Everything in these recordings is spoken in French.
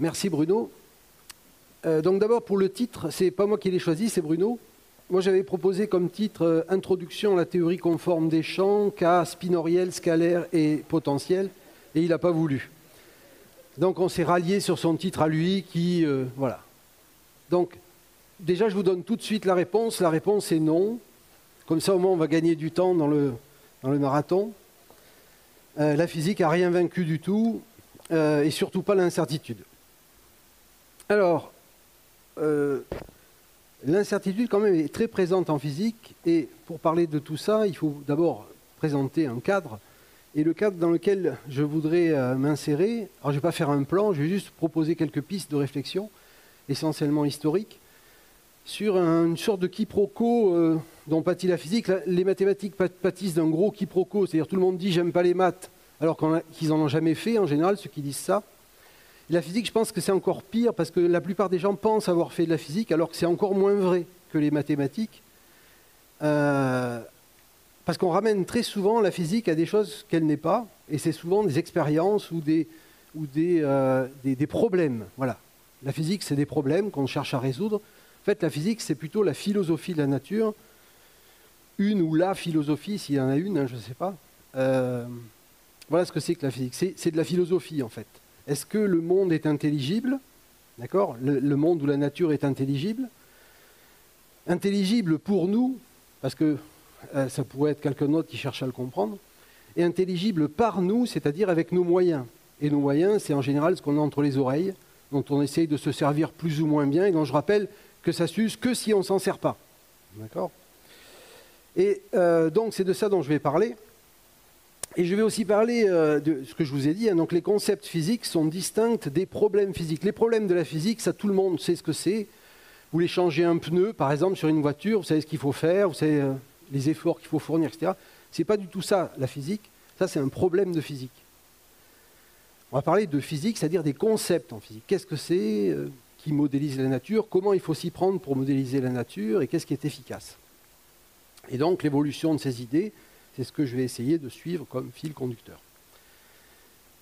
Merci Bruno. Euh, donc d'abord pour le titre, c'est pas moi qui l'ai choisi, c'est Bruno. Moi j'avais proposé comme titre euh, Introduction à la théorie conforme des champs, cas spinoriel, scalaire et potentiel, et il n'a pas voulu. Donc on s'est rallié sur son titre à lui qui... Euh, voilà. Donc déjà je vous donne tout de suite la réponse. La réponse est non. Comme ça au moins on va gagner du temps dans le, dans le marathon. la physique n'a rien vaincu du tout, et surtout pas l'incertitude. Alors, euh, l'incertitude quand même est très présente en physique et pour parler de tout ça, il faut d'abord présenter un cadre. Et le cadre dans lequel je voudrais euh, m'insérer, alors je ne vais pas faire un plan, je vais juste proposer quelques pistes de réflexion, essentiellement historiques, sur une sorte de quiproquo euh, dont pâtit la physique. Les mathématiques pâtissent d'un gros quiproquo, c'est-à-dire tout le monde dit j'aime pas les maths, alors qu'ils n'en ont jamais fait en général, ceux qui disent ça. La physique, je pense que c'est encore pire parce que la plupart des gens pensent avoir fait de la physique alors que c'est encore moins vrai que les mathématiques. Euh, parce qu'on ramène très souvent la physique à des choses qu'elle n'est pas, et c'est souvent des expériences ou euh, des, problèmes. Voilà. La physique, c'est des problèmes qu'on cherche à résoudre. En fait, la physique, c'est plutôt la philosophie de la nature, une ou la philosophie, s'il y en a une, hein, je ne sais pas. Euh, voilà ce que c'est que la physique. C'est de la philosophie, en fait. Est-ce que le monde est intelligible? D'accord? Le, monde ou la nature est intelligible? Intelligible pour nous, parce que euh, ça pourrait être quelqu'un d'autre qui cherche à le comprendre, et intelligible par nous, c'est-à-dire avec nos moyens. Et nos moyens, c'est en général ce qu'on a entre les oreilles, dont on essaye de se servir plus ou moins bien, et dont je rappelle que ça s'use que si on ne s'en sert pas. D'accord? Et euh, donc c'est de ça dont je vais parler. Et je vais aussi parler euh, de ce que je vous ai dit. Hein. donc les concepts physiques sont distincts des problèmes physiques. Les problèmes de la physique, ça tout le monde sait ce que c'est. Vous voulez changer un pneu, par exemple, sur une voiture, vous savez ce qu'il faut faire, vous savez les efforts qu'il faut fournir, etc. Ce n'est pas du tout ça, la physique. Ça, c'est un problème de physique. On va parler de physique, c'est-à-dire des concepts en physique. Qu'est-ce que c'est euh, qui modélise la nature? Comment il faut s'y prendre pour modéliser la nature? Et qu'est-ce qui est efficace? Et donc, l'évolution de ces idées, c'est ce que je vais essayer de suivre comme fil conducteur.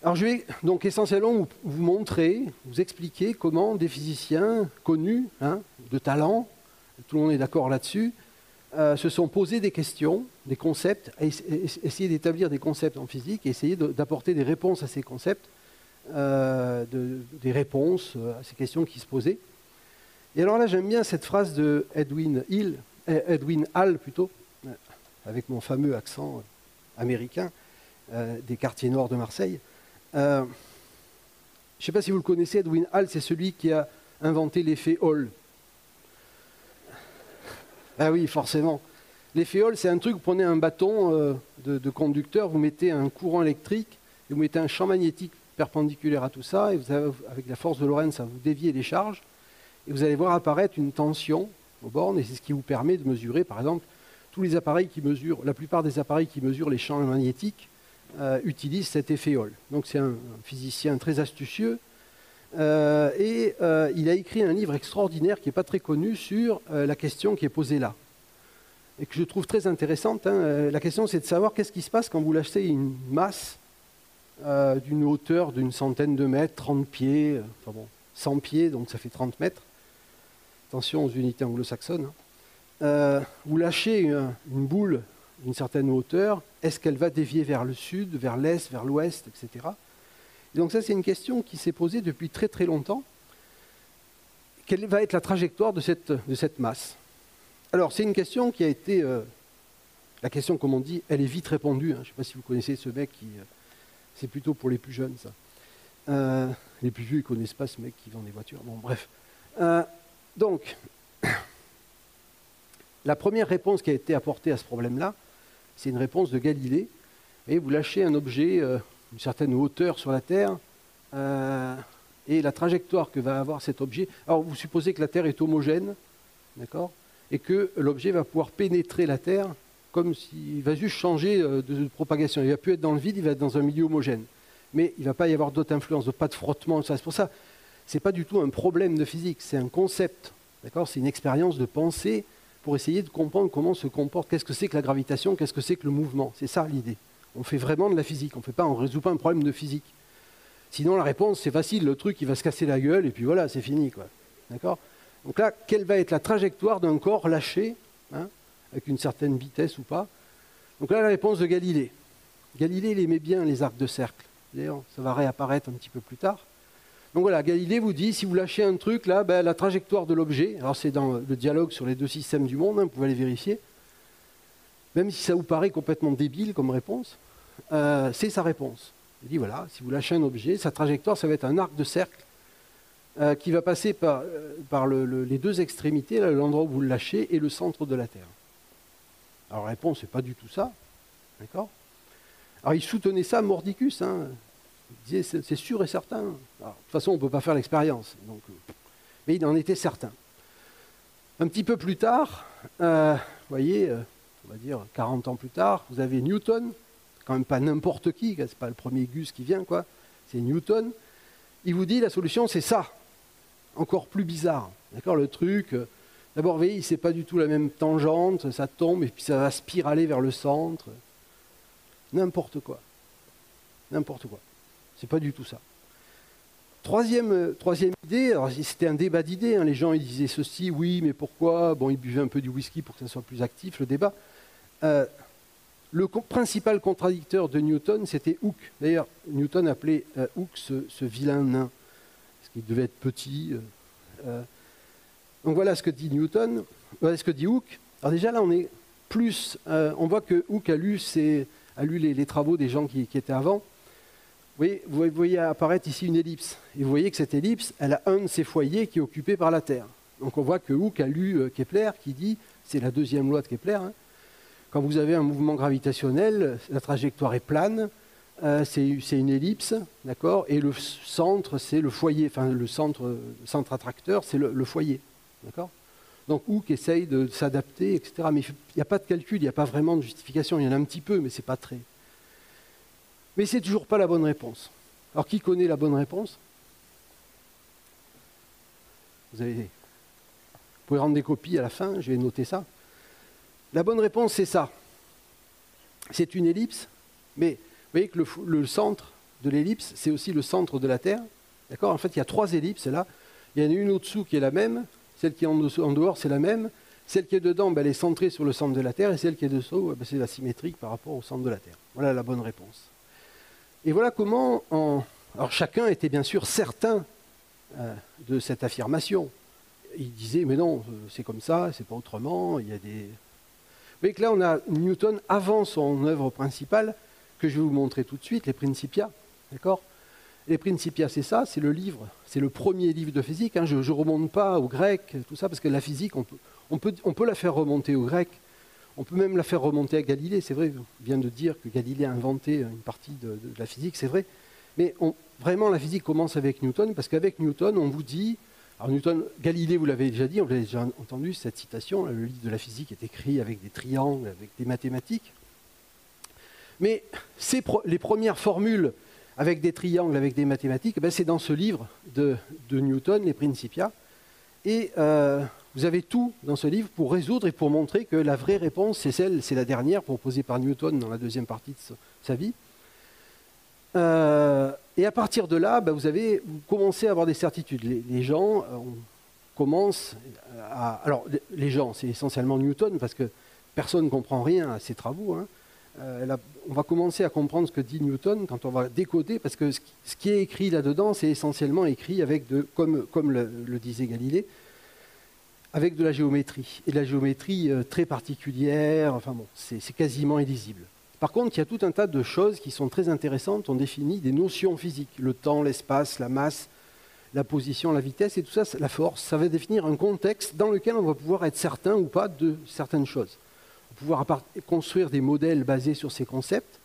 Alors je vais donc essentiellement vous montrer, vous expliquer comment des physiciens connus, hein, de talent, tout le monde est d'accord là-dessus, euh, se sont posés des questions, des concepts, essayer d'établir des concepts en physique et essayer d'apporter des réponses à ces concepts, euh, des réponses à ces questions qui se posaient. Et alors là, j'aime bien cette phrase de Edwin Hill, Edwin Hall plutôt, avec mon fameux accent euh, américain euh, des quartiers nord de Marseille. Euh, je ne sais pas si vous le connaissez, Edwin Hall, c'est celui qui a inventé l'effet Hall. Ah oui, forcément. L'effet Hall, c'est un truc, vous prenez un bâton de, conducteur, vous mettez un courant électrique, et vous mettez un champ magnétique perpendiculaire à tout ça, et vous avez, avec la force de Lorentz, ça vous déviez les charges, et vous allez voir apparaître une tension aux bornes, et c'est ce qui vous permet de mesurer, par exemple, tous les appareils qui mesurent, la plupart des appareils qui mesurent les champs magnétiques euh, utilisent cet effet Hall. Donc c'est un, physicien très astucieux. Euh, et euh, il a écrit un livre extraordinaire qui n'est pas très connu sur la question qui est posée là. Et que je trouve très intéressante. Hein. La question c'est de savoir qu'est-ce qui se passe quand vous lâchez une masse d'une hauteur d'une centaine de mètres, 30 pieds, enfin bon, 100 pieds, donc ça fait 30 mètres. Attention aux unités anglo-saxonnes. Hein. Euh, vous lâchez une, boule d'une certaine hauteur, est-ce qu'elle va dévier vers le sud, vers l'est, vers l'ouest, etc. Et donc ça, c'est une question qui s'est posée depuis très très longtemps. Quelle va être la trajectoire de cette, de cette masse? Alors, c'est une question qui a été... Euh, la question, comme on dit, elle est vite répondue. Hein. Je ne sais pas si vous connaissez ce mec qui... Euh, c'est plutôt pour les plus jeunes, ça. les plus vieux, ils ne connaissent pas ce mec qui vend des voitures. Bon, bref. donc, la première réponse qui a été apportée à ce problème-là, c'est une réponse de Galilée. Et vous lâchez un objet, euh, une certaine hauteur sur la Terre, euh, et la trajectoire que va avoir cet objet. Alors vous supposez que la Terre est homogène, d'accord Et que l'objet va pouvoir pénétrer la Terre comme s'il va juste changer euh, de, propagation. Il ne va plus être dans le vide, il va être dans un milieu homogène. Mais il ne va pas y avoir d'autres influences, pas de frottement. C'est pour ça Ce n'est pas du tout un problème de physique, c'est un concept. D'accord C'est une expérience de pensée pour essayer de comprendre comment se comporte, qu'est-ce que c'est que la gravitation, qu'est-ce que c'est que le mouvement? C'est ça l'idée. On fait vraiment de la physique, on ne résout pas un problème de physique. Sinon, la réponse, c'est facile, le truc, il va se casser la gueule, et puis voilà, c'est fini. Quoi. D'accord? Donc là, quelle va être la trajectoire d'un corps lâché, hein, avec une certaine vitesse ou pas? Donc là, la réponse de Galilée. Galilée, il aimait bien les arcs de cercle. D'ailleurs, ça va réapparaître un petit peu plus tard. Donc voilà, Galilée vous dit, si vous lâchez un truc, là, ben, la trajectoire de l'objet, alors c'est dans le dialogue sur les deux systèmes du monde, hein, vous pouvez aller vérifier, même si ça vous paraît complètement débile comme réponse, euh, c'est sa réponse. Il dit, voilà, si vous lâchez un objet, sa trajectoire, ça va être un arc de cercle euh, qui va passer par, euh, les deux extrémités, l'endroit où vous le lâchez, et le centre de la Terre. Alors la réponse, n'est pas du tout ça. D'accord? Alors il soutenait ça Mordicus. Hein. Il disait, c'est sûr et certain. de toute façon, on ne peut pas faire l'expérience. Mais il en était certain. Un petit peu plus tard, vous voyez, on va dire 40 ans plus tard, vous avez Newton, quand même pas n'importe qui, c'est pas le premier Gus qui vient, quoi. C'est Newton. Il vous dit la solution, c'est ça. Encore plus bizarre. D'accord Le truc. D'abord, vous voyez, c'est pas du tout la même tangente, ça tombe et puis ça va spiraler vers le centre. N'importe quoi. N'importe quoi. C'est pas du tout ça. Troisième, euh, troisième idée, c'était un débat d'idées, hein. les gens ils disaient ceci, oui, mais pourquoi? Bon, ils buvaient un peu du whisky pour que ça soit plus actif, le débat. Euh, le principal contradicteur de Newton, c'était Hooke. D'ailleurs, Newton appelait euh, Hooke ce, vilain nain, parce qu'il devait être petit. donc voilà ce que dit Newton, voilà ce que dit Hooke. Alors déjà là, on est plus, on voit que Hooke a lu, a lu les, travaux des gens qui étaient avant vous voyez apparaître ici une ellipse. Et vous voyez que cette ellipse, elle a un de ses foyers qui est occupé par la Terre. Donc on voit que Hooke a lu euh, Kepler qui dit, c'est la deuxième loi de Kepler, hein, quand vous avez un mouvement gravitationnel, la trajectoire est plane, euh, c'est une ellipse, d'accord Et le centre, c'est le foyer, enfin le centre, centre attracteur, c'est le, foyer, d'accord Donc Hooke essaye de s'adapter, etc. Mais il n'y a pas de calcul, il n'y a pas vraiment de justification. Il y en a un petit peu, mais ce n'est pas très. Mais ce n'est toujours pas la bonne réponse. Alors qui connaît la bonne réponse? Vous, vous pouvez rendre des copies à la fin, je vais noter ça. La bonne réponse, c'est ça. C'est une ellipse, mais vous voyez que le, centre de l'ellipse, c'est aussi le centre de la Terre. D'accord? En fait, il y a trois ellipses là. Il y en a une au-dessous qui est la même, celle qui est en, dehors, c'est la même. Celle qui est dedans, ben, elle est centrée sur le centre de la Terre, et celle qui est dessous, ben, c'est la symétrique par rapport au centre de la Terre. Voilà la bonne réponse. Et voilà comment, alors chacun était bien sûr certain euh, de cette affirmation. Il disait, mais non, c'est comme ça, c'est pas autrement, il y a des... Vous voyez que là, on a Newton avant son œuvre principale, que je vais vous montrer tout de suite, les Principia. D'accord? Les Principia, c'est ça, c'est le livre, c'est le premier livre de physique. Hein. Je ne remonte pas au grec, tout ça, parce que la physique, on peut, on peut, on peut la faire remonter au grec, on peut même la faire remonter à Galilée, c'est vrai, vient de dire que Galilée a inventé une partie de, la physique, c'est vrai. Mais vraiment, la physique commence avec Newton, parce qu'avec Newton, on vous dit. Alors, Newton, Galilée, vous l'avez déjà dit, on l'a déjà entendu, cette citation, le livre de la physique est écrit avec des triangles, avec des mathématiques. Mais les premières formules avec des triangles, avec des mathématiques, ben, c'est dans ce livre de, Newton, les Principia. Et euh, vous avez tout dans ce livre pour résoudre et pour montrer que la vraie réponse, c'est celle, c'est la dernière proposée par Newton dans la deuxième partie de sa vie. Euh, et à partir de là, bah, vous, avez, vous commencez à avoir des certitudes. Les, gens euh, commencent à... Alors, les gens, c'est essentiellement Newton, parce que personne ne comprend rien à ses travaux. Hein. Euh, on va commencer à comprendre ce que dit Newton quand on va décoder, parce que ce qui est écrit là-dedans, c'est essentiellement écrit avec, de, comme, le disait Galilée, avec de la géométrie, et de la géométrie très particulière, enfin bon, c'est quasiment illisible. Par contre, il y a tout un tas de choses qui sont très intéressantes. On définit des notions physiques, le temps, l'espace, la masse, la position, la vitesse, et tout ça, la force. Ça va définir un contexte dans lequel on va pouvoir être certain ou pas de certaines choses. On va pouvoir construire des modèles basés sur ces concepts.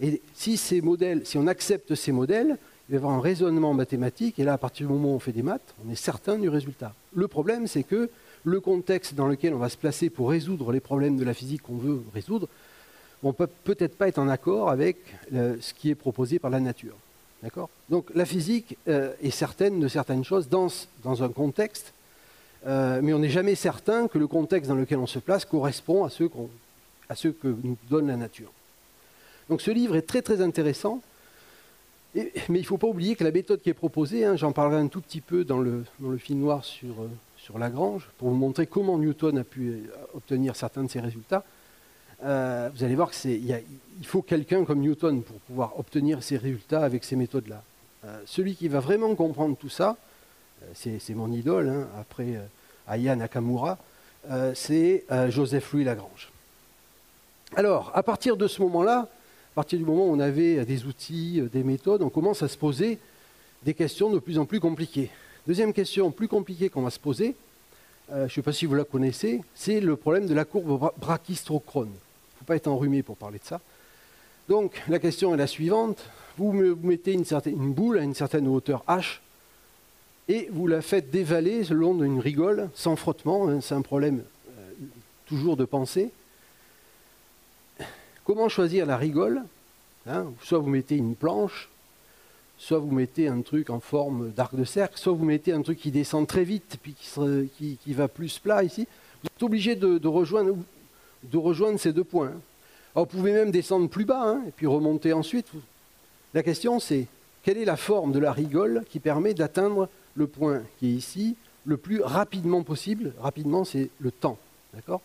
Et si ces modèles, si on accepte ces modèles, il va y avoir un raisonnement mathématique, et là, à partir du moment où on fait des maths, on est certain du résultat. Le problème, c'est que le contexte dans lequel on va se placer pour résoudre les problèmes de la physique qu'on veut résoudre, on ne peut peut-être pas être en accord avec ce qui est proposé par la nature. Donc la physique euh, est certaine de certaines choses dans, un contexte, euh, mais on n'est jamais certain que le contexte dans lequel on se place correspond à ce, que nous donne la nature. Donc ce livre est très très intéressant, mais il ne faut pas oublier que la méthode qui est proposée, hein, j'en parlerai un tout petit peu dans le, dans film noir euh, sur Lagrange, pour vous montrer comment Newton a pu obtenir certains de ses résultats, euh, vous allez voir qu'il faut quelqu'un comme Newton pour pouvoir obtenir ces résultats avec ces méthodes-là. Euh, celui qui va vraiment comprendre tout ça, euh, c'est mon idole, hein, après Aya Nakamura, c'est Joseph Louis Lagrange. Alors, à partir de ce moment-là, à partir du moment où on avait des outils, des méthodes, on commence à se poser des questions de plus en plus compliquées. Deuxième question plus compliquée qu'on va se poser, je ne sais pas si vous la connaissez, c'est le problème de la courbe brachistochrone pas être enrhumé pour parler de ça. Donc la question est la suivante. Vous mettez une, boule à une certaine hauteur h et vous la faites dévaler le long d'une rigole sans frottement. Hein, c'est un problème euh, toujours de pensée. Comment choisir la rigole hein, Soit vous mettez une planche, soit vous mettez un truc en forme d'arc de cercle, soit vous mettez un truc qui descend très vite puis qui, va plus plat ici. Vous êtes obligé de rejoindre de rejoindre ces deux points. vous pouvez même descendre plus bas hein, et puis remonter ensuite. La question c'est quelle est la forme de la rigole qui permet d'atteindre le point qui est ici le plus rapidement possible? Rapidement, c'est le temps. D'accord?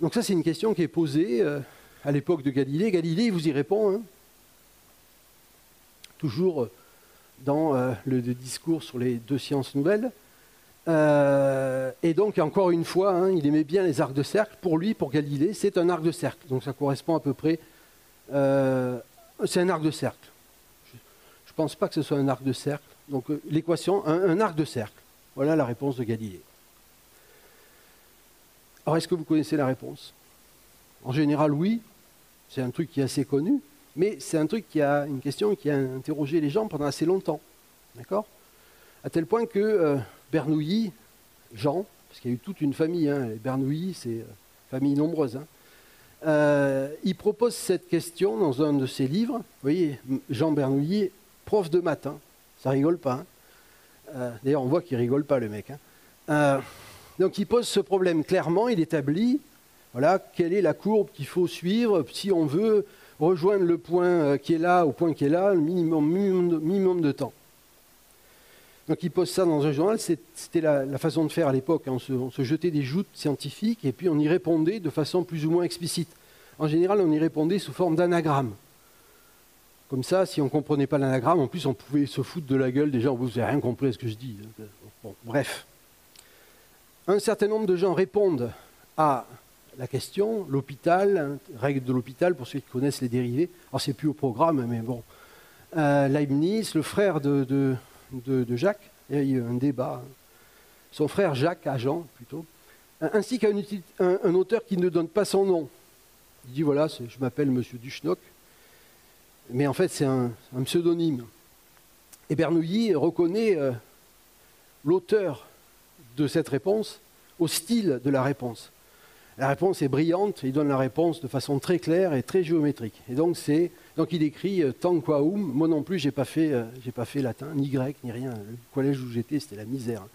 Donc ça, c'est une question qui est posée euh, à l'époque de Galilée. Galilée, vous y répond. Hein. Toujours euh, dans euh, le discours sur les deux sciences nouvelles. Euh, et donc, encore une fois, hein, il aimait bien les arcs de cercle. Pour lui, pour Galilée, c'est un arc de cercle. Donc, ça correspond à peu près. Euh, c'est un arc de cercle. Je ne pense pas que ce soit un arc de cercle. Donc, euh, l'équation, un, arc de cercle. Voilà la réponse de Galilée. Alors, est-ce que vous connaissez la réponse? En général, oui. C'est un truc qui est assez connu. Mais c'est un truc qui a une question qui a interrogé les gens pendant assez longtemps. D'accord? À tel point que. Bernouilly, Jean, parce qu'il y a eu toute une famille, hein, Bernouilly, c'est euh, famille nombreuse. Hein. Euh, il propose cette question dans un de ses livres. Vous voyez, Jean Bernouilly, prof de matin, ça rigole pas. Hein. Euh, d'ailleurs, on voit qu'il rigole pas, le mec. donc, il pose ce problème clairement. Il établit, voilà, quelle est la courbe qu'il faut suivre si on veut rejoindre le point qui est là au point qui est là, le minimum de temps. Donc il pose ça dans un journal, c'était la, façon de faire à l'époque. Hein. On, se, jetait des joutes scientifiques et puis on y répondait de façon plus ou moins explicite. En général, on y répondait sous forme d'anagramme. Comme ça, si on ne comprenait pas l'anagramme, en plus on pouvait se foutre de la gueule des gens, vous n'avez rien compris à ce que je dis. bref. Un certain nombre de gens répondent à la question, l'hôpital, règle de l'hôpital pour ceux qui connaissent les dérivés. Alors c'est plus au programme, mais bon. Euh, Leibniz, le frère de, Jacques. Il y a eu un débat. Son frère Jacques, agent plutôt, ainsi qu'un un, auteur qui ne donne pas son nom. Il dit voilà, je m'appelle Monsieur Duchnock, mais en fait c'est un, pseudonyme. Et Bernoulli reconnaît euh, l'auteur de cette réponse au style de la réponse. La réponse est brillante, il donne la réponse de façon très claire et très géométrique. Et donc, c'est, donc il écrit euh, tanquaum. Moi non plus, j'ai pas fait, euh, j'ai pas fait latin, ni grec, ni rien. Le collège où j'étais, c'était la misère.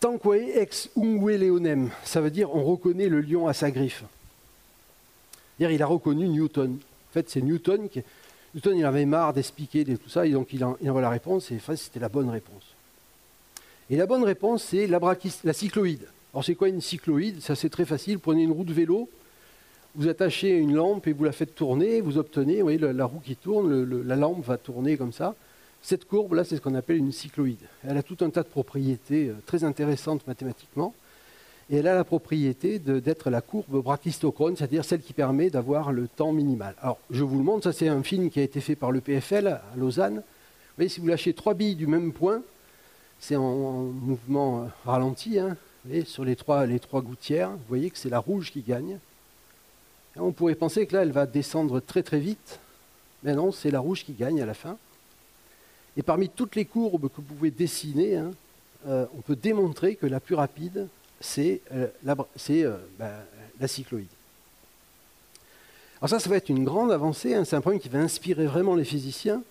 Tanquae ex ungue leonem, ça veut dire on reconnaît le lion à sa griffe. Il a reconnu Newton. En fait, c'est Newton qui, Newton, il avait marre d'expliquer tout ça, et donc il, envoie la réponse, et en fait, c'était la bonne réponse. Et la bonne réponse, c'est la, la cycloïde. Alors c'est quoi une cycloïde? Ça c'est très facile, prenez une roue de vélo, vous attachez une lampe et vous la faites tourner, vous obtenez, vous voyez la, roue qui tourne, la lampe va tourner comme ça. Cette courbe-là, c'est ce qu'on appelle une cycloïde. Elle a tout un tas de propriétés euh, très intéressantes mathématiquement. Et elle a la propriété d'être la courbe brachistochrone, c'est-à-dire celle qui permet d'avoir le temps minimal. Alors, je vous le montre, ça c'est un film qui a été fait par le PFL à Lausanne. Vous voyez, si vous lâchez trois billes du même point, c'est en, mouvement euh, ralenti, hein, sur les trois, les trois gouttières, vous voyez que c'est la rouge qui gagne. On pourrait penser que là, elle va descendre très très vite, mais non, c'est la rouge qui gagne à la fin. Et parmi toutes les courbes que vous pouvez dessiner, hein, euh, on peut démontrer que la plus rapide, c'est euh, la, euh, ben, la cycloïde. Alors ça, ça va être une grande avancée, hein. c'est un problème qui va inspirer vraiment les physiciens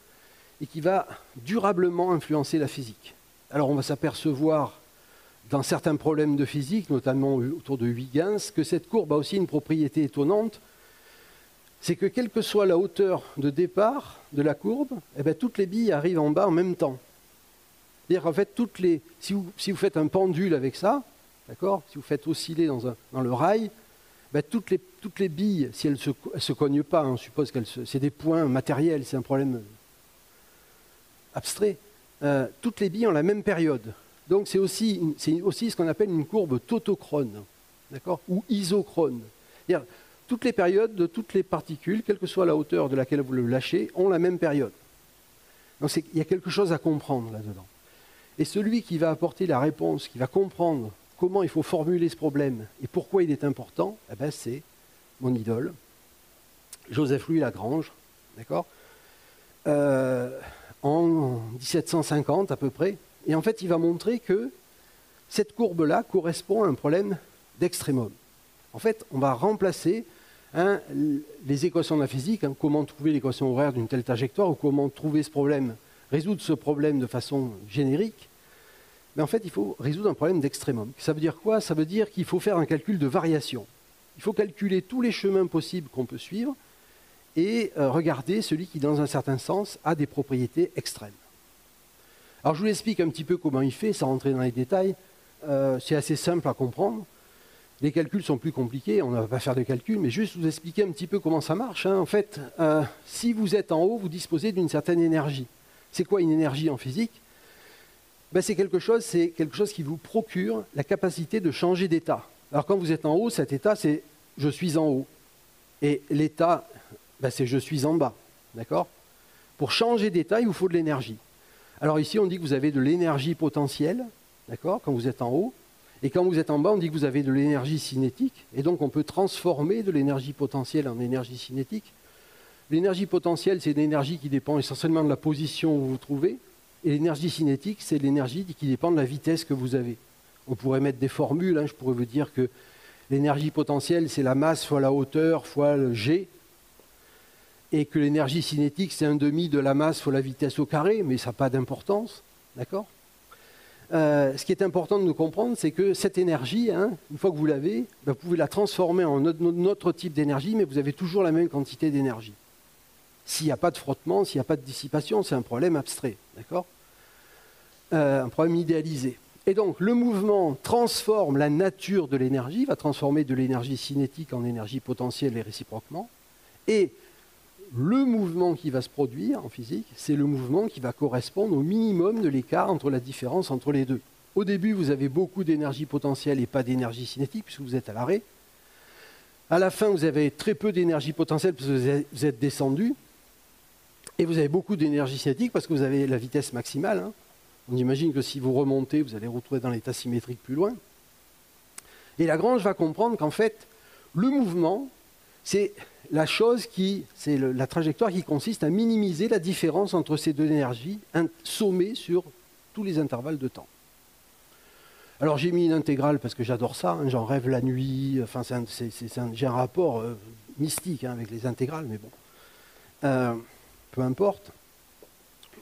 et qui va durablement influencer la physique. Alors on va s'apercevoir dans certains problèmes de physique, notamment autour de Huygens, que cette courbe a aussi une propriété étonnante, c'est que quelle que soit la hauteur de départ de la courbe, eh bien, toutes les billes arrivent en bas en même temps. C'est-à-dire qu'en fait, toutes les, si, vous, faites un pendule avec ça, si vous faites osciller dans, le rail, ben, toutes, les, billes, si elles ne se, cognent pas, on suppose qu'elles c'est des points matériels, c'est un problème abstrait, euh, toutes les billes ont la même période. Donc c'est aussi, aussi, ce qu'on appelle une courbe tautochrone, d'accord, ou isochrone. Toutes les périodes de toutes les particules, quelle que soit la hauteur de laquelle vous le lâchez, ont la même période. Donc il y a quelque chose à comprendre là-dedans. Et celui qui va apporter la réponse, qui va comprendre comment il faut formuler ce problème et pourquoi il est important, eh ben, c'est mon idole, Joseph Louis Lagrange, d'accord euh, En 1750 à peu près. Et en fait, il va montrer que cette courbe-là correspond à un problème d'extrémum. En fait, on va remplacer hein, les équations de la physique, hein, comment trouver l'équation horaire d'une telle trajectoire, ou comment trouver ce problème, résoudre ce problème de façon générique, mais en fait, il faut résoudre un problème d'extrémum. Ça veut dire quoi? Ça veut dire qu'il faut faire un calcul de variation. Il faut calculer tous les chemins possibles qu'on peut suivre et euh, regarder celui qui, dans un certain sens, a des propriétés extrêmes. Alors, je vous explique un petit peu comment il fait, sans rentrer dans les détails. Euh, c'est assez simple à comprendre. Les calculs sont plus compliqués, on ne va pas faire de calculs, mais juste vous expliquer un petit peu comment ça marche. Hein. En fait, euh, si vous êtes en haut, vous disposez d'une certaine énergie. C'est quoi une énergie en physique? Ben, c'est quelque chose, c'est quelque chose qui vous procure la capacité de changer d'état. Alors quand vous êtes en haut, cet état, c'est je suis en haut. Et l'état, ben, c'est je suis en bas. D'accord? Pour changer d'état, il vous faut de l'énergie. Alors ici, on dit que vous avez de l'énergie potentielle, d'accord, quand vous êtes en haut. Et quand vous êtes en bas, on dit que vous avez de l'énergie cinétique. Et donc, on peut transformer de l'énergie potentielle en énergie cinétique. L'énergie potentielle, c'est une énergie qui dépend essentiellement de la position où vous vous trouvez. Et l'énergie cinétique, c'est l'énergie qui dépend de la vitesse que vous avez. On pourrait mettre des formules, hein. je pourrais vous dire que l'énergie potentielle, c'est la masse fois la hauteur fois le g, et que l'énergie cinétique, c'est un demi de la masse fois la vitesse au carré, mais ça n'a pas d'importance. D'accord? Euh, ce qui est important de nous comprendre, c'est que cette énergie, hein, une fois que vous l'avez, ben, vous pouvez la transformer en autre type d'énergie, mais vous avez toujours la même quantité d'énergie. S'il n'y a pas de frottement, s'il n'y a pas de dissipation, c'est un problème abstrait, d'accord? Euh, Un problème idéalisé. Et donc, le mouvement transforme la nature de l'énergie, va transformer de l'énergie cinétique en énergie potentielle et réciproquement. Et le mouvement qui va se produire en physique, c'est le mouvement qui va correspondre au minimum de l'écart entre la différence entre les deux. Au début, vous avez beaucoup d'énergie potentielle et pas d'énergie cinétique, puisque vous êtes à l'arrêt. À la fin, vous avez très peu d'énergie potentielle, parce que vous êtes descendu. Et vous avez beaucoup d'énergie cinétique parce que vous avez la vitesse maximale. Hein. On imagine que si vous remontez, vous allez retrouver dans l'état symétrique plus loin. Et Lagrange va comprendre qu'en fait, le mouvement, c'est la chose qui, c'est la trajectoire qui consiste à minimiser la différence entre ces deux énergies sommées sur tous les intervalles de temps. Alors j'ai mis une intégrale parce que j'adore ça, hein, j'en rêve la nuit, enfin j'ai un rapport euh, mystique hein, avec les intégrales, mais bon. Euh, peu importe,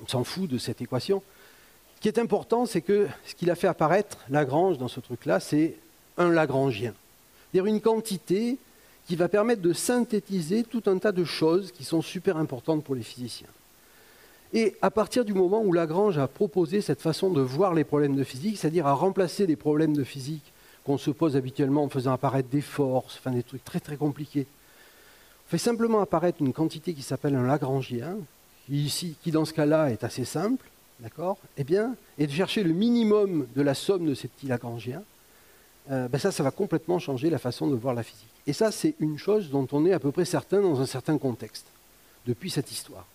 on s'en fout de cette équation. Ce qui est important, c'est que ce qu'il a fait apparaître, Lagrange, dans ce truc-là, c'est un Lagrangien. C'est-à-dire une quantité qui va permettre de synthétiser tout un tas de choses qui sont super importantes pour les physiciens. Et à partir du moment où Lagrange a proposé cette façon de voir les problèmes de physique, c'est-à-dire à remplacer les problèmes de physique qu'on se pose habituellement en faisant apparaître des forces, enfin des trucs très très compliqués, fait simplement apparaître une quantité qui s'appelle un Lagrangien, qui, ici, qui dans ce cas-là est assez simple, d'accord? Eh bien, et de chercher le minimum de la somme de ces petits Lagrangiens, euh, ben ça, ça va complètement changer la façon de voir la physique. Et ça, c'est une chose dont on est à peu près certain dans un certain contexte, depuis cette histoire.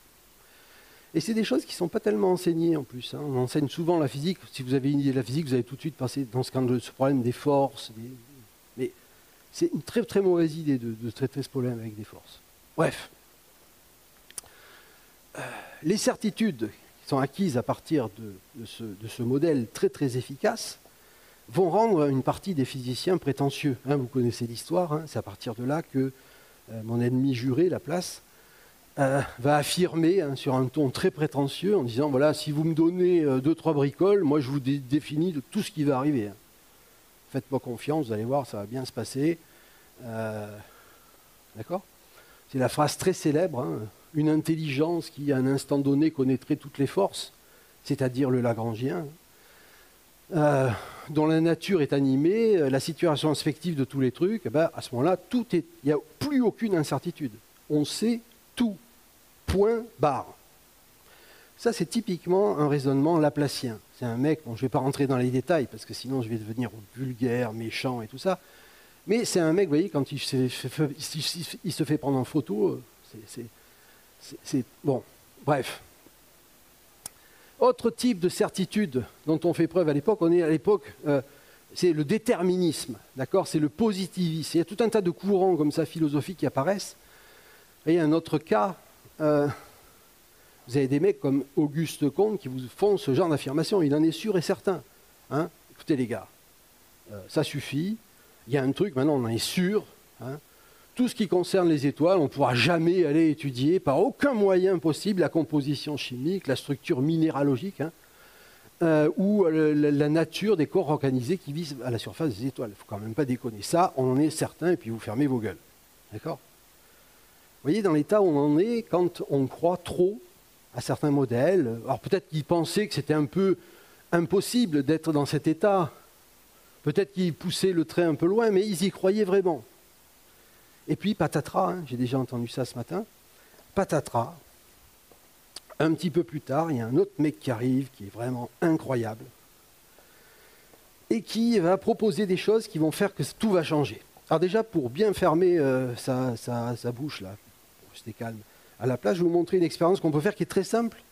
Et c'est des choses qui ne sont pas tellement enseignées en plus. Hein. On enseigne souvent la physique. Si vous avez une idée de la physique, vous allez tout de suite passer dans ce, ce problème des forces, des, c'est une très très mauvaise idée de, traiter ce problème avec des forces. Bref. Euh, les certitudes qui sont acquises à partir de, ce, modèle très très efficace vont rendre une partie des physiciens prétentieux. Hein, vous connaissez l'histoire, hein, c'est à partir de là que mon ennemi juré, Laplace, va affirmer hein, sur un ton très prétentieux en disant voilà, si vous me donnez deux, trois bricoles, moi je vous définis de tout ce qui va arriver. Faites-moi confiance, vous allez voir, ça va bien se passer. D'accord? C'est la phrase très célèbre une intelligence qui, à un instant donné, connaîtrait toutes les forces, c'est-à-dire le Lagrangien, euh, dont la nature est animée, euh, la situation inspective de tous les trucs, eh ben, à ce moment-là, tout il n'y a plus aucune incertitude. On sait tout. Point barre. Ça, c'est typiquement un raisonnement laplacien. C'est un mec, bon, je ne vais pas rentrer dans les détails parce que sinon je vais devenir vulgaire, méchant et tout ça. Mais c'est un mec, vous voyez, quand il se fait, il se fait prendre en photo, euh, c'est bon, bref. Autre type de certitude dont on fait preuve à l'époque, on est à l'époque, euh, c'est le déterminisme, d'accord C'est le positivisme. Il y a tout un tas de courants comme ça philosophiques qui apparaissent. Et un autre cas, euh, vous avez des mecs comme Auguste Comte qui vous font ce genre d'affirmation. Il en est sûr et certain. Hein Écoutez les gars, euh, ça suffit. Il y a un truc, maintenant on en est sûr. Hein tout ce qui concerne les étoiles, on ne pourra jamais aller étudier par aucun moyen possible la composition chimique, la structure minéralogique, hein, euh, ou la, nature des corps organisés qui visent à la surface des étoiles. Il ne faut quand même pas déconner. Ça, on en est certain, et puis vous fermez vos gueules. D'accord? Vous voyez, dans l'état où on en est quand on croit trop à certains modèles, alors peut-être qu'ils pensaient que c'était un peu impossible d'être dans cet état, peut-être qu'ils poussaient le trait un peu loin, mais ils y croyaient vraiment. Et puis patatras, hein, j'ai déjà entendu ça ce matin, patatras, un petit peu plus tard, il y a un autre mec qui arrive qui est vraiment incroyable et qui va proposer des choses qui vont faire que tout va changer. Alors déjà, pour bien fermer euh, sa, bouche, là, pour rester calme, à la place, je vais vous montrer une expérience qu'on peut faire qui est très simple.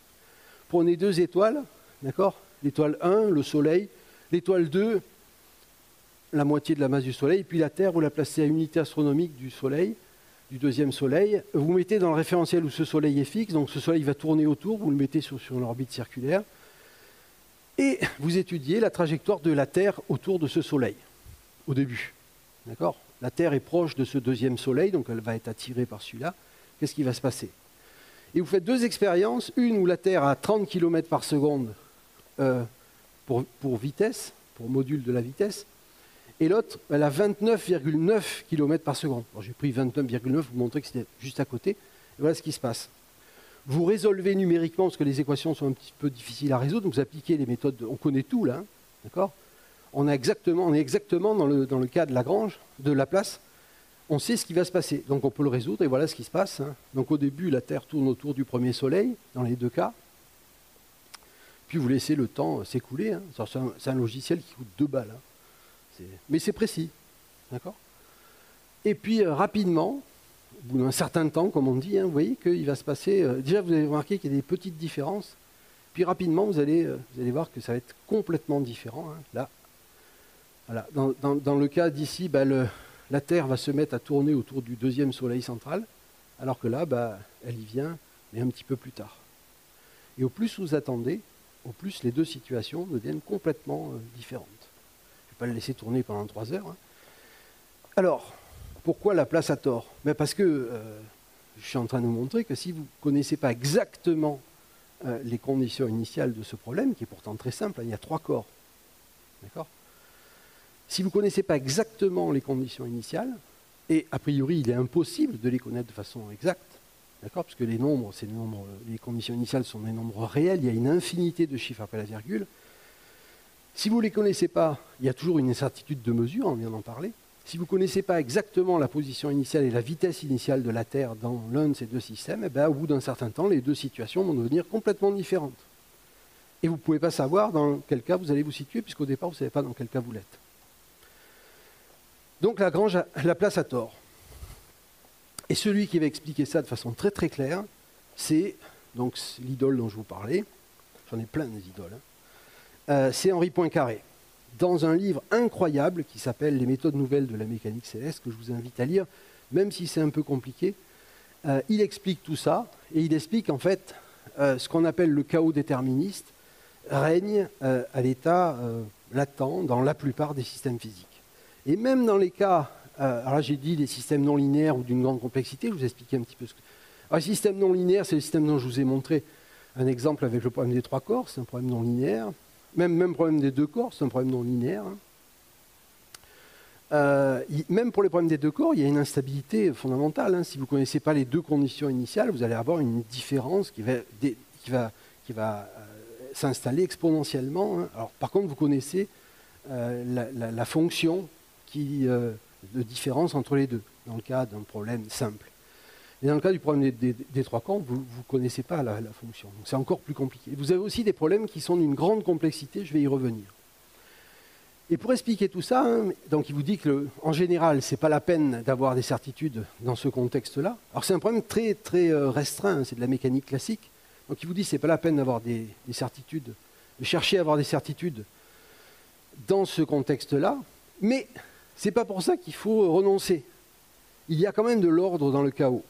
Prenez deux étoiles, d'accord? L'étoile 1, le Soleil. L'étoile 2, la moitié de la masse du Soleil, puis la Terre, vous la placez à unité astronomique du Soleil, du deuxième Soleil. Vous mettez dans le référentiel où ce Soleil est fixe, donc ce Soleil va tourner autour, vous le mettez sur, une orbite circulaire, et vous étudiez la trajectoire de la Terre autour de ce Soleil, au début. D'accord? La Terre est proche de ce deuxième Soleil, donc elle va être attirée par celui-là. Qu'est-ce qui va se passer? Et vous faites deux expériences, une où la Terre a 30 km par seconde euh, pour vitesse, pour module de la vitesse, et l'autre, elle a 29,9 km par seconde. J'ai pris 29,9 pour vous montrer que c'était juste à côté. Et voilà ce qui se passe. Vous résolvez numériquement, parce que les équations sont un petit peu difficiles à résoudre, donc vous appliquez les méthodes, on connaît tout là, hein, d'accord on, est exactement dans le, cas de Lagrange, de Laplace, on sait ce qui va se passer, donc on peut le résoudre, et voilà ce qui se passe. Hein. Donc au début, la Terre tourne autour du premier Soleil, dans les deux cas, puis vous laissez le temps s'écouler. Hein. C'est un, logiciel qui coûte deux balles. Mais c'est précis. D'accord? Et puis euh, rapidement, au bout d'un certain temps, comme on dit, hein, vous voyez qu'il va se passer. Euh, déjà, vous avez remarqué qu'il y a des petites différences. Puis rapidement, vous allez, euh, vous allez voir que ça va être complètement différent. Hein, là. Voilà. Dans, le cas d'ici, bah, la Terre va se mettre à tourner autour du deuxième Soleil central, alors que là, bah, elle y vient, mais un petit peu plus tard. Et au plus vous attendez, au plus les deux situations deviennent complètement différentes pas le laisser tourner pendant trois heures. Hein. Alors, pourquoi la place à tort? Ben Parce que euh, je suis en train de vous montrer que si vous ne connaissez pas exactement euh, les conditions initiales de ce problème, qui est pourtant très simple, hein, il y a trois corps. D'accord? Si vous ne connaissez pas exactement les conditions initiales, et a priori il est impossible de les connaître de façon exacte, d'accord? Parce que les nombres, nombres, les conditions initiales sont des nombres réels, il y a une infinité de chiffres après la virgule, si vous ne les connaissez pas, il y a toujours une incertitude de mesure, on vient d'en parler. Si vous ne connaissez pas exactement la position initiale et la vitesse initiale de la Terre dans l'un de ces deux systèmes, eh ben, au bout d'un certain temps, les deux situations vont devenir complètement différentes. Et vous ne pouvez pas savoir dans quel cas vous allez vous situer, puisqu'au départ, vous ne savez pas dans quel cas vous l'êtes. Donc la place à tort. Et celui qui va expliquer ça de façon très très claire, c'est l'idole dont je vous parlais. J'en ai plein des idoles. Hein. Euh, c'est Henri Poincaré, dans un livre incroyable qui s'appelle Les méthodes nouvelles de la mécanique céleste, que je vous invite à lire, même si c'est un peu compliqué. Euh, il explique tout ça, et il explique en fait euh, ce qu'on appelle le chaos déterministe règne à l'état latent dans la plupart des systèmes physiques. Et même dans les cas alors là, j'ai dit des systèmes non linéaires ou d'une grande complexité. Je vous expliquer un petit peu ce que. Alors, les non linéaires, c'est le système dont je vous ai montré un exemple avec le problème des trois corps, c'est un problème non linéaire. Même, problème des deux corps, c'est un problème non linéaire. Hein. Euh, même pour les problèmes des deux corps, il y a une instabilité fondamentale. Hein. Si vous ne connaissez pas les deux conditions initiales, vous allez avoir une différence qui va, euh, s'installer exponentiellement. Hein. Alors, par contre, vous connaissez euh, la, fonction de différence entre les deux, dans le cas d'un problème simple. Et dans le cas du problème des, trois corps, vous ne connaissez pas la, fonction. Donc c'est encore plus compliqué. Vous avez aussi des problèmes qui sont d'une grande complexité, je vais y revenir. Et pour expliquer tout ça, hein, donc il vous dit qu'en général, ce n'est pas la peine d'avoir des certitudes dans ce contexte-là. Alors c'est un problème très, très euh, restreint, hein, c'est de la mécanique classique. Donc il vous dit que ce n'est pas la peine d'avoir des, certitudes, de chercher à avoir des certitudes dans ce contexte-là. Mais ce n'est pas pour ça qu'il faut renoncer. Il y a quand même de l'ordre dans le chaos.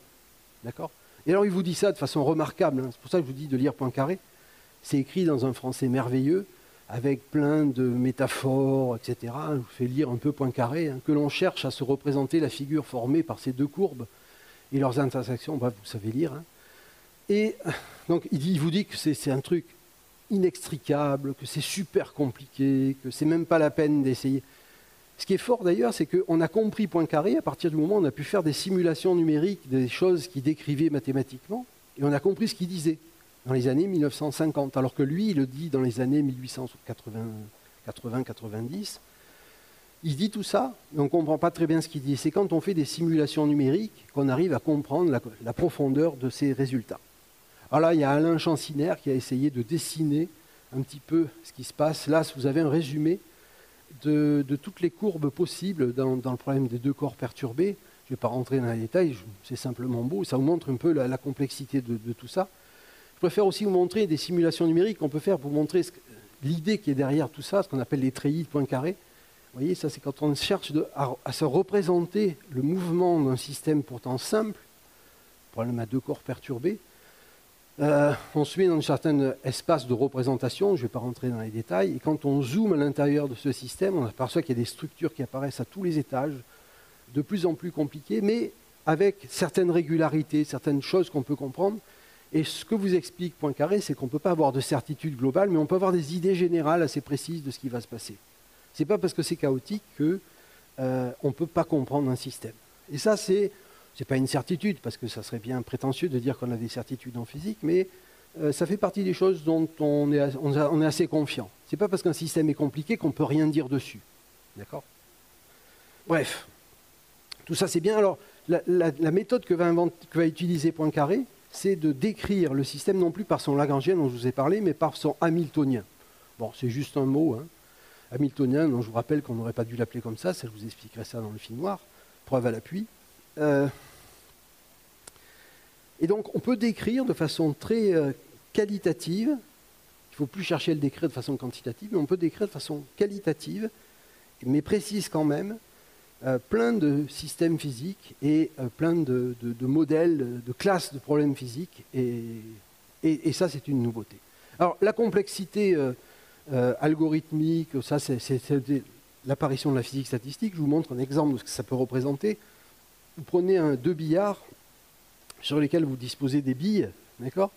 D'accord Et alors il vous dit ça de façon remarquable. Hein. c'est pour ça que je vous dis de lire Poincaré. C'est écrit dans un français merveilleux avec plein de métaphores, etc. Je vous fais lire un peu Poincaré, hein, que l'on cherche à se représenter la figure formée par ces deux courbes et leurs intersections, bref, vous savez lire. Hein. Et donc il, il vous dit que c'est un truc inextricable, que c'est super compliqué, que c'est même pas la peine d'essayer. Ce qui est fort d'ailleurs, c'est qu'on a compris Poincaré à partir du moment où on a pu faire des simulations numériques, des choses qui décrivaient mathématiquement, et on a compris ce qu'il disait dans les années 1950, alors que lui, il le dit dans les années 1880-90. Il dit tout ça, mais on ne comprend pas très bien ce qu'il dit. C'est quand on fait des simulations numériques qu'on arrive à comprendre la, profondeur de ces résultats. Alors là, il y a Alain Chancinaire qui a essayé de dessiner un petit peu ce qui se passe. Là, vous avez un résumé de, toutes les courbes possibles dans, le problème des deux corps perturbés. Je ne vais pas rentrer dans les détails, c'est simplement beau. Ça vous montre un peu la, complexité de tout ça. Je préfère aussi vous montrer des simulations numériques qu'on peut faire pour montrer l'idée qui est derrière tout ça, ce qu'on appelle les treillis de points carrés. Vous voyez, ça c'est quand on cherche à, se représenter le mouvement d'un système pourtant simple, problème à deux corps perturbés. Euh, on se met dans un certain espace de représentation, je ne vais pas rentrer dans les détails, et quand on zoome à l'intérieur de ce système, on aperçoit qu'il y a des structures qui apparaissent à tous les étages, de plus en plus compliquées, mais avec certaines régularités, certaines choses qu'on peut comprendre, et ce que vous explique Poincaré, c'est qu'on ne peut pas avoir de certitude globale, mais on peut avoir des idées générales assez précises de ce qui va se passer. Ce n'est pas parce que c'est chaotique qu'on euh, ne peut pas comprendre un système. Et ça, c'est n'est pas une certitude, parce que ça serait bien prétentieux de dire qu'on a des certitudes en physique, mais euh, ça fait partie des choses dont on est, assez confiant. Ce n'est pas parce qu'un système est compliqué qu'on ne peut rien dire dessus. D'accord? Bref, tout ça c'est bien. Alors, la, méthode que va, que va utiliser Poincaré, c'est de décrire le système non plus par son Lagrangien dont je vous ai parlé, mais par son Hamiltonien. Bon, c'est juste un mot. Hein. Hamiltonien, dont je vous rappelle qu'on n'aurait pas dû l'appeler comme ça, ça je vous expliquerai ça dans le film noir, preuve à l'appui. Euh, et donc on peut décrire de façon très euh, qualitative, il ne faut plus chercher à le décrire de façon quantitative, mais on peut décrire de façon qualitative, mais précise quand même, euh, plein de systèmes physiques et plein de, modèles, de classes de problèmes physiques. Et, ça, c'est une nouveauté. Alors, la complexité algorithmique, ça, c'est l'apparition de la physique statistique. Je vous montre un exemple de ce que ça peut représenter. Vous prenez un, deux billards sur lesquels vous disposez des billes, d'accord?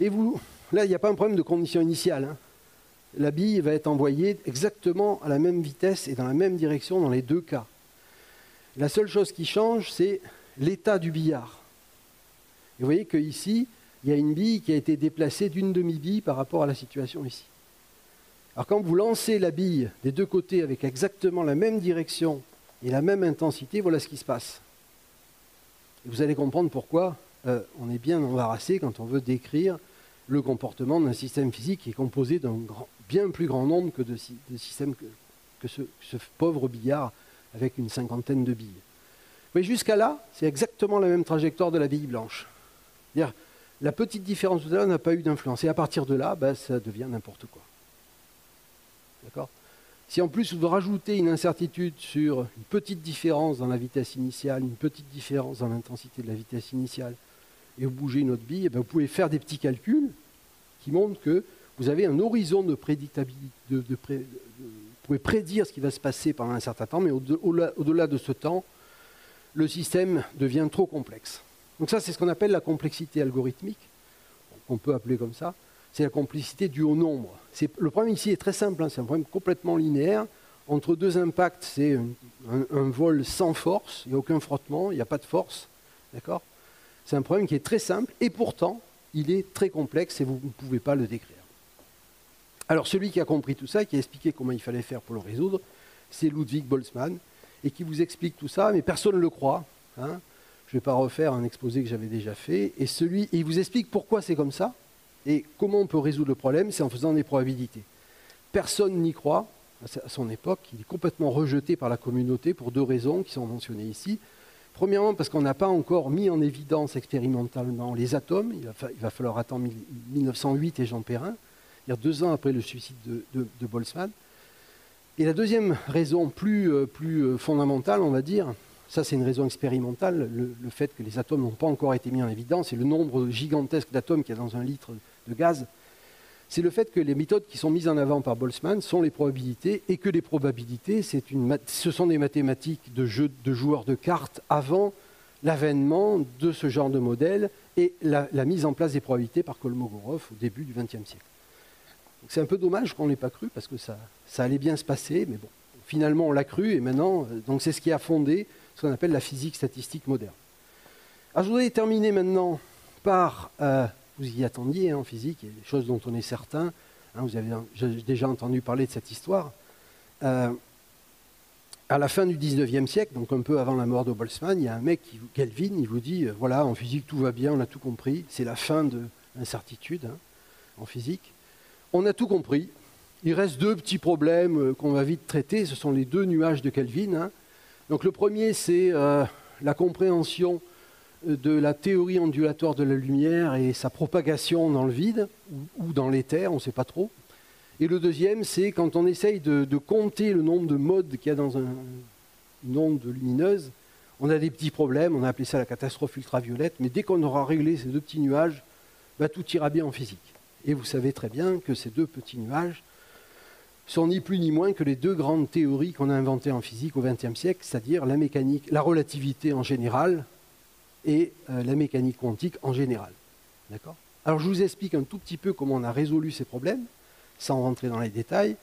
Et vous, là, il n'y a pas un problème de condition initiale. Hein la bille va être envoyée exactement à la même vitesse et dans la même direction dans les deux cas. La seule chose qui change, c'est l'état du billard. vous voyez qu'ici, il y a une bille qui a été déplacée d'une demi-bille par rapport à la situation ici. Alors quand vous lancez la bille des deux côtés avec exactement la même direction et la même intensité, voilà ce qui se passe. vous allez comprendre pourquoi euh, on est bien embarrassé quand on veut décrire le comportement d'un système physique qui est composé d'un bien plus grand nombre que de, systèmes que, ce, pauvre billard avec une cinquantaine de billes. Mais jusqu'à là, c'est exactement la même trajectoire de la bille blanche. La petite différence tout à l'heure n'a pas eu d'influence. Et à partir de là, ben, ça devient n'importe quoi. D'accord? Si en plus vous rajoutez une incertitude sur une petite différence dans la vitesse initiale, une petite différence dans l'intensité de la vitesse initiale, et vous bougez une autre bille, eh ben, vous pouvez faire des petits calculs qui montrent que vous avez un horizon de, prédictabilité, de, pouvez prédire ce qui va se passer pendant un certain temps, mais au-delà de ce temps, le système devient trop complexe. Donc ça, c'est ce qu'on appelle la complexité algorithmique, qu'on peut appeler comme ça. C'est la complexité due au nombre. Le problème ici est très simple, hein, c'est un problème complètement linéaire. Entre deux impacts, c'est un, un, vol sans force, il n'y a aucun frottement, il n'y a pas de force. D'accord? C'est un problème qui est très simple, et pourtant, il est très complexe et vous ne pouvez pas le décrire. Alors celui qui a compris tout ça, qui a expliqué comment il fallait faire pour le résoudre, c'est Ludwig Boltzmann, et qui vous explique tout ça, mais personne ne le croit. Hein. Je ne vais pas refaire un exposé que j'avais déjà fait. Et, celui, et il vous explique pourquoi c'est comme ça, et comment on peut résoudre le problème, c'est en faisant des probabilités. Personne n'y croit à son époque, il est complètement rejeté par la communauté pour deux raisons qui sont mentionnées ici. Premièrement, parce qu'on n'a pas encore mis en évidence expérimentalement les atomes. Il va, falloir attendre 1908 et Jean Perrin, deux ans après le suicide de, Boltzmann. Et la deuxième raison plus, euh, euh, fondamentale, on va dire, ça c'est une raison expérimentale, le, le fait que les atomes n'ont pas encore été mis en évidence et le nombre gigantesque d'atomes qu'il y a dans un litre de gaz, c'est le fait que les méthodes qui sont mises en avant par Boltzmann sont les probabilités et que les probabilités, ce sont des mathématiques de, jeu, de joueurs de cartes avant l'avènement de ce genre de modèle et la, mise en place des probabilités par Kolmogorov au début du XXe siècle. C'est un peu dommage qu'on ne l'ait pas cru parce que ça, allait bien se passer, mais bon, finalement on l'a cru et maintenant, euh, donc c'est ce qui a fondé ce qu'on appelle la physique statistique moderne. Je voudrais terminer maintenant par euh, vous y attendiez hein, en physique, il des choses dont on est certain. Hein, vous avez déjà entendu parler de cette histoire. Euh, à la fin du 19e siècle, donc un peu avant la mort de Boltzmann, il y a un mec, qui, Kelvin, il vous dit, euh, voilà, en physique tout va bien, on a tout compris, c'est la fin de l'incertitude hein, en physique. On a tout compris, il reste deux petits problèmes euh, qu'on va vite traiter, ce sont les deux nuages de Kelvin. Donc le premier, c'est la compréhension de la théorie ondulatoire de la lumière et sa propagation dans le vide ou, dans l'éther, on ne sait pas trop. Et le deuxième, c'est quand on essaye de, compter le nombre de modes qu'il y a dans une onde lumineuse, on a des petits problèmes, on a appelé ça la catastrophe ultraviolette, mais dès qu'on aura réglé ces deux petits nuages, bah, tout ira bien en physique. Et vous savez très bien que ces deux petits nuages sont ni plus ni moins que les deux grandes théories qu'on a inventées en physique au XXe siècle, c'est-à-dire la mécanique, la relativité en général, et euh, la mécanique quantique en général. D'accord? Alors je vous explique un tout petit peu comment on a résolu ces problèmes, sans rentrer dans les détails.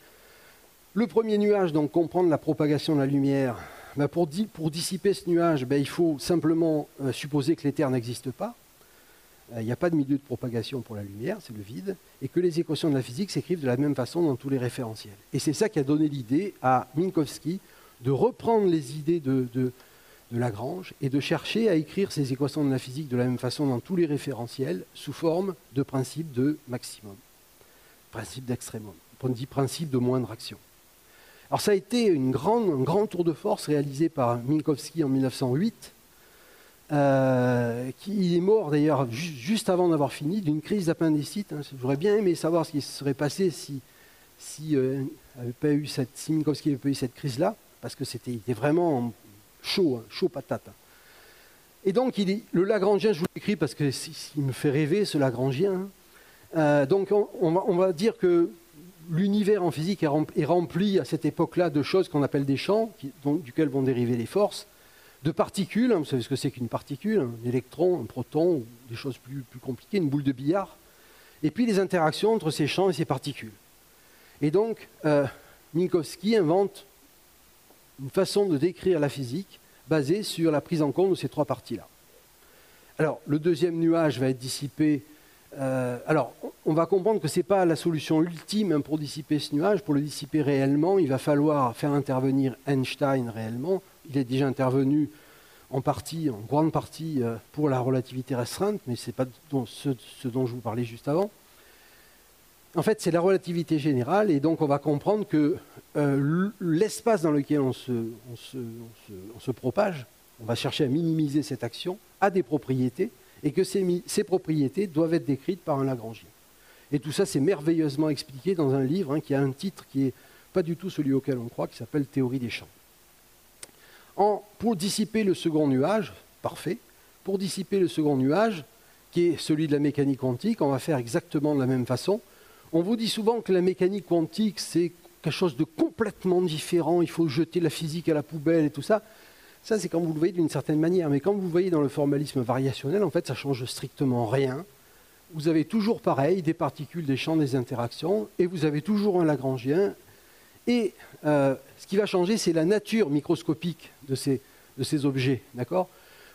Le premier nuage, donc comprendre la propagation de la lumière, ben, pour, dissiper ce nuage, ben, il faut simplement euh, supposer que l'éther n'existe pas. Euh, il n'y a pas de milieu de propagation pour la lumière, c'est le vide, et que les équations de la physique s'écrivent de la même façon dans tous les référentiels. Et c'est ça qui a donné l'idée à Minkowski de reprendre les idées de, de Lagrange et de chercher à écrire ces équations de la physique de la même façon dans tous les référentiels sous forme de principe de maximum, principe d'extrémum, on dit principe de moindre action. Alors ça a été une grande, un grand tour de force réalisé par Minkowski en 1908, euh, qui est mort d'ailleurs juste avant d'avoir fini d'une crise d'appendicite. Hein. J'aurais bien aimé savoir ce qui se serait passé si, si, euh, Minkowski n'avait pas eu cette crise-là, parce que c'était vraiment chaud, hein, chaud patate. Et donc, il le Lagrangien, je vous l'écris parce qu'il me fait rêver, ce Lagrangien. Euh, donc, on, va, dire que l'univers en physique est rempli à cette époque-là de choses qu'on appelle des champs, duquel vont dériver les forces, de particules. Hein, vous savez ce que c'est qu'une particule Un électron, un proton, des choses plus, compliquées, une boule de billard. Et puis les interactions entre ces champs et ces particules. Et donc, euh, Minkowski invente une façon de décrire la physique basée sur la prise en compte de ces trois parties-là. Alors, le deuxième nuage va être dissipé. Euh, alors, on va comprendre que ce n'est pas la solution ultime pour dissiper ce nuage. Pour le dissiper réellement, il va falloir faire intervenir Einstein réellement. Il est déjà intervenu en partie, en grande partie, euh, pour la relativité restreinte, mais ce n'est pas ce dont je vous parlais juste avant en fait, c'est la relativité générale, et donc on va comprendre que euh, l'espace dans lequel on se, propage, on va chercher à minimiser cette action, a des propriétés, et que ces, propriétés doivent être décrites par un Lagrangien. Et tout ça, c'est merveilleusement expliqué dans un livre hein, qui a un titre qui n'est pas du tout celui auquel on croit, qui s'appelle Théorie des champs. pour dissiper le second nuage, parfait, pour dissiper le second nuage, qui est celui de la mécanique quantique, on va faire exactement de la même façon, on vous dit souvent que la mécanique quantique, c'est quelque chose de complètement différent, il faut jeter la physique à la poubelle et tout ça. Ça, c'est quand vous le voyez d'une certaine manière. Mais quand vous voyez dans le formalisme variationnel, en fait, ça change strictement rien. Vous avez toujours pareil, des particules, des champs, des interactions, et vous avez toujours un Lagrangien. Et euh, ce qui va changer, c'est la nature microscopique de ces, de ces objets. D'accord?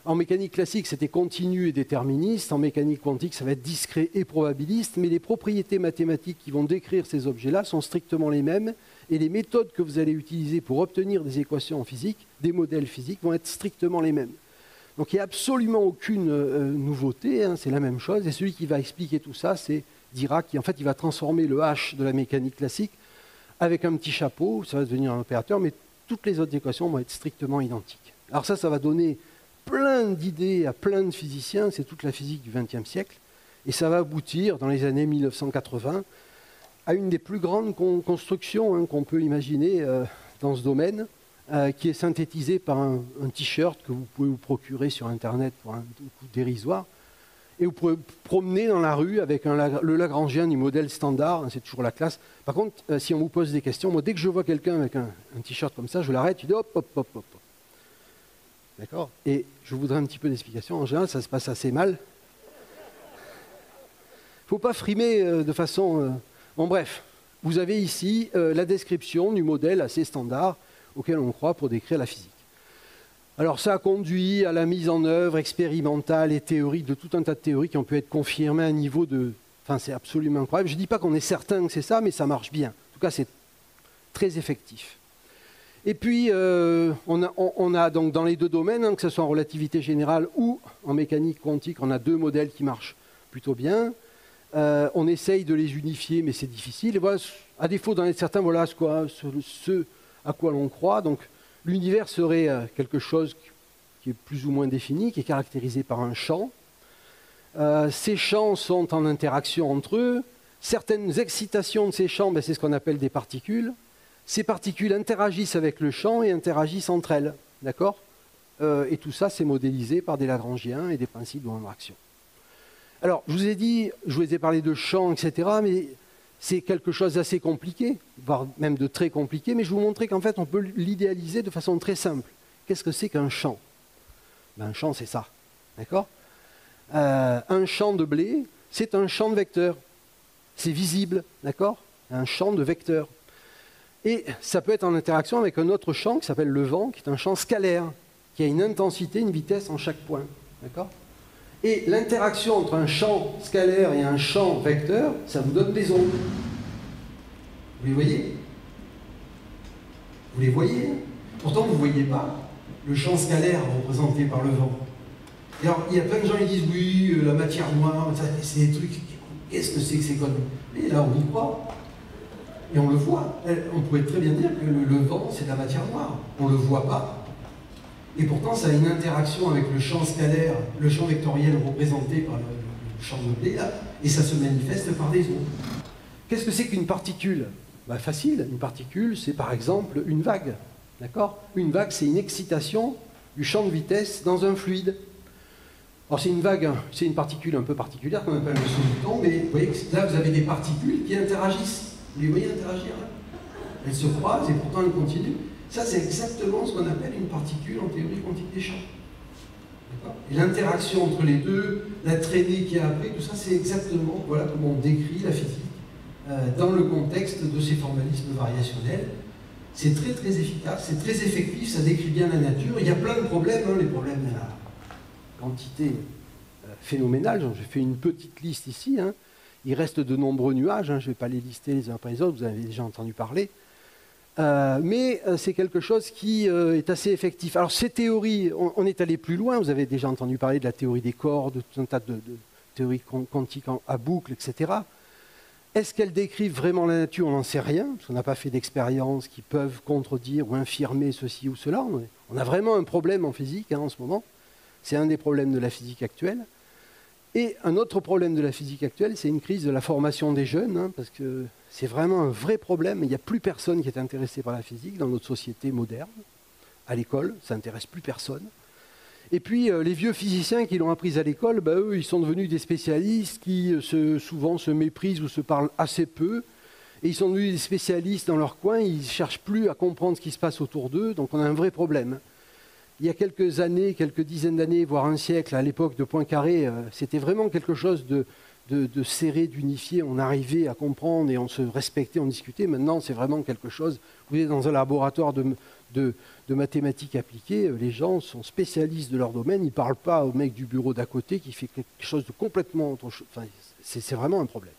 En mécanique classique, c'était continu et déterministe. En mécanique quantique, ça va être discret et probabiliste. Mais les propriétés mathématiques qui vont décrire ces objets-là sont strictement les mêmes. Et les méthodes que vous allez utiliser pour obtenir des équations en physique, des modèles physiques, vont être strictement les mêmes. Donc il n'y a absolument aucune euh, nouveauté, hein, c'est la même chose. Et celui qui va expliquer tout ça, c'est Dirac, qui en fait il va transformer le H de la mécanique classique avec un petit chapeau, ça va devenir un opérateur, mais toutes les autres équations vont être strictement identiques. Alors ça, ça va donner plein d'idées à plein de physiciens, c'est toute la physique du XXe siècle, et ça va aboutir dans les années 1980 à une des plus grandes constructions hein, qu'on peut imaginer euh, dans ce domaine, euh, qui est synthétisée par un, t-shirt que vous pouvez vous procurer sur Internet pour un coût dérisoire. Et vous pouvez promener dans la rue avec le Lagrangien du modèle standard, hein, c'est toujours la classe. Par contre, euh, si on vous pose des questions, moi, dès que je vois quelqu'un avec un, t-shirt comme ça, je l'arrête, je dis hop, hop, hop, hop. D'accord Et je voudrais un petit peu d'explication. En général, ça se passe assez mal. Il ne faut pas frimer euh, de façon... Euh, bon, bref, vous avez ici euh, la description du modèle assez standard auquel on croit pour décrire la physique. Alors ça a conduit à la mise en œuvre expérimentale et théorique de tout un tas de théories qui ont pu être confirmées à un niveau de... Enfin, c'est absolument incroyable. Je ne dis pas qu'on est certain que c'est ça, mais ça marche bien. En tout cas, c'est très effectif. Et puis, euh, on, a, donc dans les deux domaines, hein, que ce soit en relativité générale ou en mécanique quantique, on a deux modèles qui marchent plutôt bien. Euh, on essaye de les unifier, mais c'est difficile. Et voilà, à défaut d'en être certain, voilà ce, à quoi l'on croit. Donc, l'univers serait euh, quelque chose qui est plus ou moins défini, qui est caractérisé par un champ. ces champs sont en interaction entre eux. Certaines excitations de ces champs, ben, c'est ce qu'on appelle des particules ces particules interagissent avec le champ et interagissent entre elles. D'accord euh, Et tout ça, c'est modélisé par des Lagrangiens et des principes d'interaction. Alors, je vous ai dit, je vous ai parlé de champ, etc., mais c'est quelque chose d'assez compliqué, voire même de très compliqué, mais je vous montrer qu'en fait, on peut l'idéaliser de façon très simple. Qu'est-ce que c'est qu'un champ? Ben, Un champ, c'est ça. D'accord euh, Un champ de blé, c'est un champ de vecteurs. C'est visible, d'accord? Un champ de vecteurs. Et ça peut être en interaction avec un autre champ qui s'appelle le vent, qui est un champ scalaire, qui a une intensité, une vitesse en chaque point. D'accord? Et l'interaction entre un champ scalaire et un champ vecteur, ça vous donne des ondes. Vous les voyez? Vous les voyez? Pourtant, vous ne voyez pas le champ scalaire représenté par le vent. alors, il y a plein de gens qui disent oui, euh, la matière noire, c'est des trucs. Qu'est-ce que c'est que ces conneries? Mais là, on y croit. Et on le voit. On pourrait très bien dire que le, vent, c'est de la matière noire. On ne le voit pas. Et pourtant, ça a une interaction avec le champ scalaire, le champ vectoriel représenté par le, champ de blé, et ça se manifeste par des ondes. Qu'est-ce que c'est qu'une particule? Bah, Facile. Une particule, c'est par exemple une vague. D'accord? Une vague, c'est une excitation du champ de vitesse dans un fluide. Alors c'est une vague, hein. c'est une particule un peu particulière qu'on appelle le son du temps, mais vous voyez que là vous avez des particules qui interagissent. Vous les voyez interagir Elles se croisent et pourtant elles continuent. Ça, c'est exactement ce qu'on appelle une particule en théorie quantique des champs. Et l'interaction entre les deux, la traînée qui a après, tout ça, c'est exactement voilà, comment on décrit la physique euh, dans le contexte de ces formalismes variationnels. C'est très très efficace, c'est très effectif, ça décrit bien la nature. Il y a plein de problèmes, hein, les problèmes de la quantité euh, phénoménale. J'ai fait une petite liste ici. Hein. Il reste de nombreux nuages, hein, je ne vais pas les lister les uns après les autres, vous avez déjà entendu parler. Euh, mais euh, c'est quelque chose qui euh, est assez effectif. Alors ces théories, on, est allé plus loin, vous avez déjà entendu parler de la théorie des corps, de tout un tas de, théories quantiques à boucle, etc. Est-ce qu'elles décrivent vraiment la nature? On n'en sait rien, parce qu'on n'a pas fait d'expériences qui peuvent contredire ou infirmer ceci ou cela. On a vraiment un problème en physique hein, en ce moment. C'est un des problèmes de la physique actuelle. Et un autre problème de la physique actuelle, c'est une crise de la formation des jeunes, hein, parce que c'est vraiment un vrai problème. Il n'y a plus personne qui est intéressé par la physique dans notre société moderne. À l'école, ça n'intéresse plus personne. Et puis, euh, les vieux physiciens qui l'ont appris à l'école, bah, eux, ils sont devenus des spécialistes qui euh, souvent se méprisent ou se parlent assez peu. et ils sont devenus des spécialistes dans leur coin, ils ne cherchent plus à comprendre ce qui se passe autour d'eux, donc on a un vrai problème. Il y a quelques années, quelques dizaines d'années, voire un siècle, à l'époque de Poincaré, euh, c'était vraiment quelque chose de, serré, d'unifié. On arrivait à comprendre et on se respectait, on discutait. Maintenant, c'est vraiment quelque chose. Vous êtes dans un laboratoire de, mathématiques appliquées, euh, les gens sont spécialistes de leur domaine, ils ne parlent pas au mec du bureau d'à côté qui fait quelque chose de complètement autre chose. C'est vraiment un problème.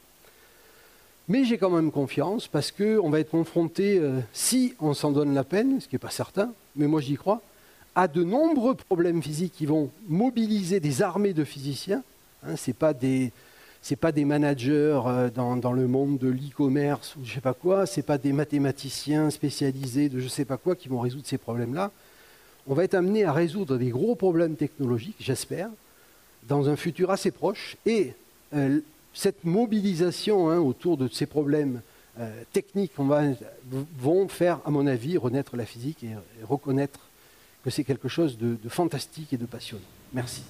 Mais j'ai quand même confiance parce qu'on va être confronté, euh, si on s'en donne la peine, ce qui n'est pas certain, mais moi j'y crois, à de nombreux problèmes physiques qui vont mobiliser des armées de physiciens. Hein, ce n'est pas, pas des managers euh, dans, dans, le monde de l'e-commerce ou je ne sais pas quoi, ce n'est pas des mathématiciens spécialisés de je ne sais pas quoi qui vont résoudre ces problèmes-là. On va être amené à résoudre des gros problèmes technologiques, j'espère, dans un futur assez proche. Et euh, cette mobilisation hein, autour de ces problèmes euh, techniques vont faire, à mon avis, renaître la physique et, reconnaître que c'est quelque chose de, fantastique et de passionnant. Merci.